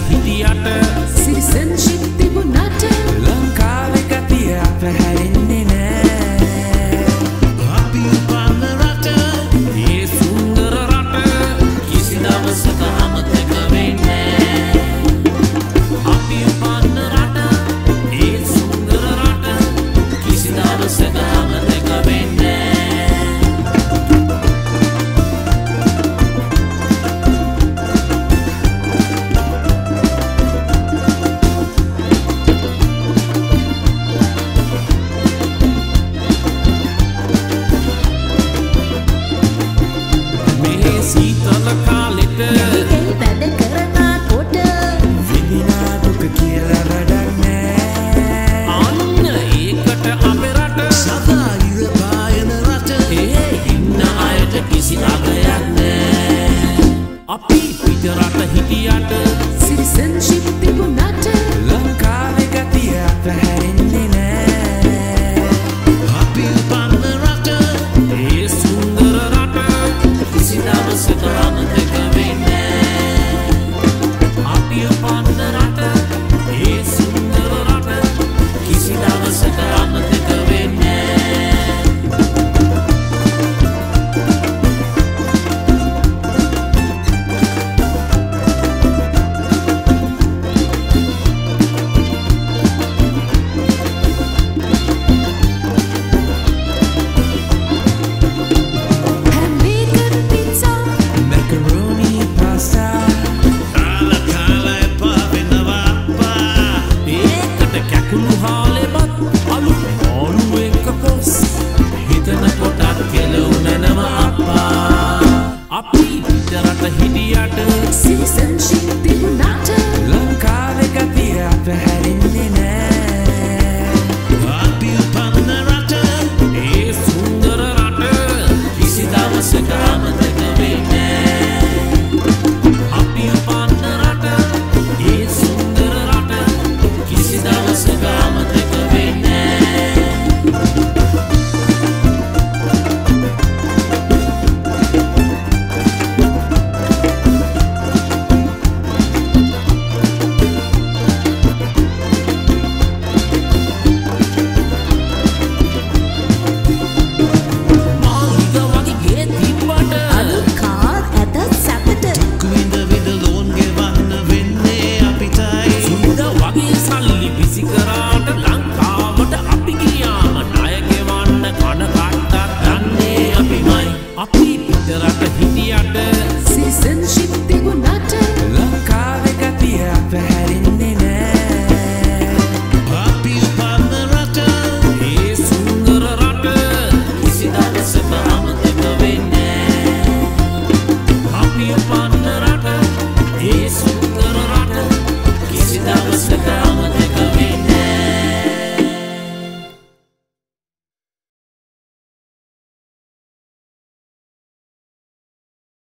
හිටියට සිරිසන් ශික්තිබුනට ලංකාවෙ ගතිය අප හැරෙන්නේ නෑ. අපි උපන්න රට ඒ සුන්දර රට කිසි දවසක අමතක වෙන්නේ අපි උපන්න රට ඒ සුන්දර රට කිසි දවසක අමතක අපි පිටරට හිටියට සිරිසන්ශිප්ති